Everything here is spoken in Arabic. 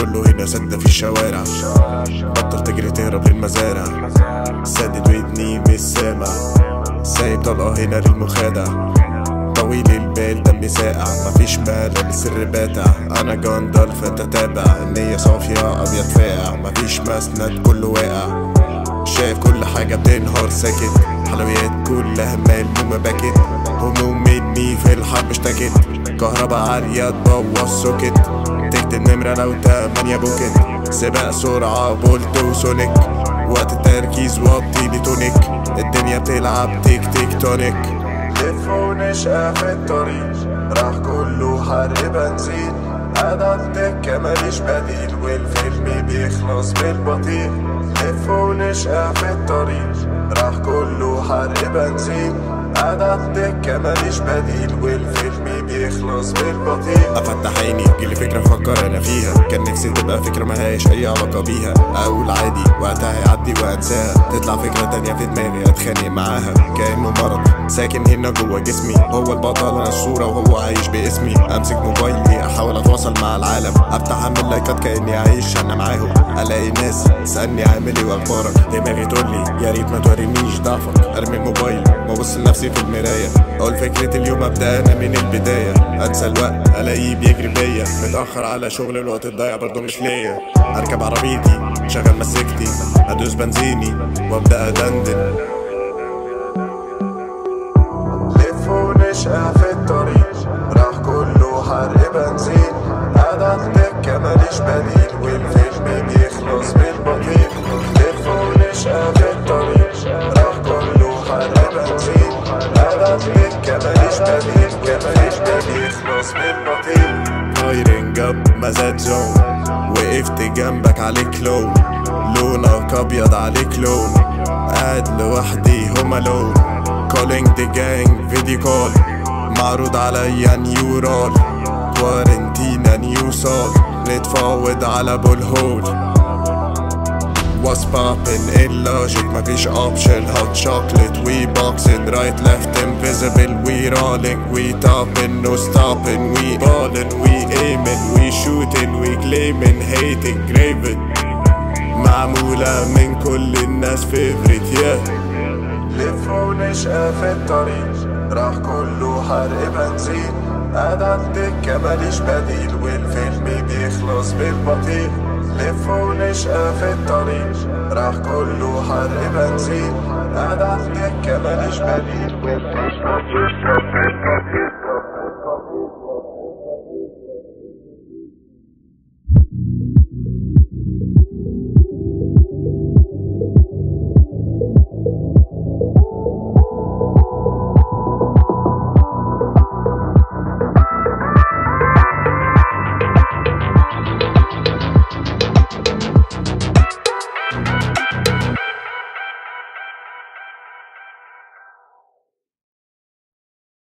كله هنا سد في الشوارع. بطل تجري تهرب للمزارع سادد ودني مش سامع سايب طلقة هنا للمخادع. طويل البال دمي ساقع. مفيش مال السر باتع. أنا جندلف انت تابع النية صافية أبيض فاقع. مفيش مسند كله واقع. شايف كل حاجة بتنهار ساكت. حلويات كلها ملمومة باكت. هموم مني في الحرب اشتكت. كهربا عالية تبوظ سوكت تكتب نمرة لو تمانية بوكت سباق سرعة بولت وسونيك وقت التركيز وطي لي تونيك الدنيا بتلعب تيك تيك تونيك. لف ونشقى في الطريق. راح كله حرق بنزين. أنا الدكة ماليش بديل. والفيلم بيخلص بالبطيء. لف ونشقى في الطريق. راح كله حرق بنزين. أنا الدكة ماليش بديل والفيلم بيخلص بالبطيء. أفتح عيني تجيلي فكرة أفكر أنا فيها. كان نفسي تبقى فكرة ملهاش أي علاقة بيها. أقول عادي وقتها يعدي وأنساها. تطلع فكرة تانية في دماغي أتخانق معاها. كأنه مرض ساكن هنا جوه جسمي. هو البطل أنا الصورة وهو عايش باسمي. أمسك موبايلي أحاول أتواصل مع العالم. أفتح اعمل لايكات كأني عايش أنا معاهم. ألاقي ناس تسألني عامل إيه وأخبارك. دماغي تقول لي يا ريت ما تورينيش ضعفك. أرمي الموبايل وأبص لنفسي. في المراية. أقول فكرة اليوم أبدأ أنا من البداية. أنسى الوقت ألاقيه بيجري بيا. متأخر على شغل الوقت الضايع برضه مش ليا. أركب عربيتي شغل مسكتي أدوس بنزيني وأبدأ أدندن. ماليش وقفت جنبك عليك لون لونك ابيض عليك لون قاعد لوحدي هوم الون كولينج ذا جانج فيديو كول معروض عليا نيو رول كوارنتينا نيو سول نتفاوض على بول هول What's poppin' illogic مفيش hot chocolate we boxing right left invisible we rolling we topping no stopping we ballin' we aiming we shooting we claiming hating graven معمولة من كل الناس فيفريت yeah لف ونشقى في الطريق راح كله حرق بنزين أنا الدكة ماليش بديل والفيلم بيخلص بالبطيء لف ونشقى في الطريق راح كله حرق بنزين أنا الدكة ماليش بديل والفيلم بيخلص بالبطيء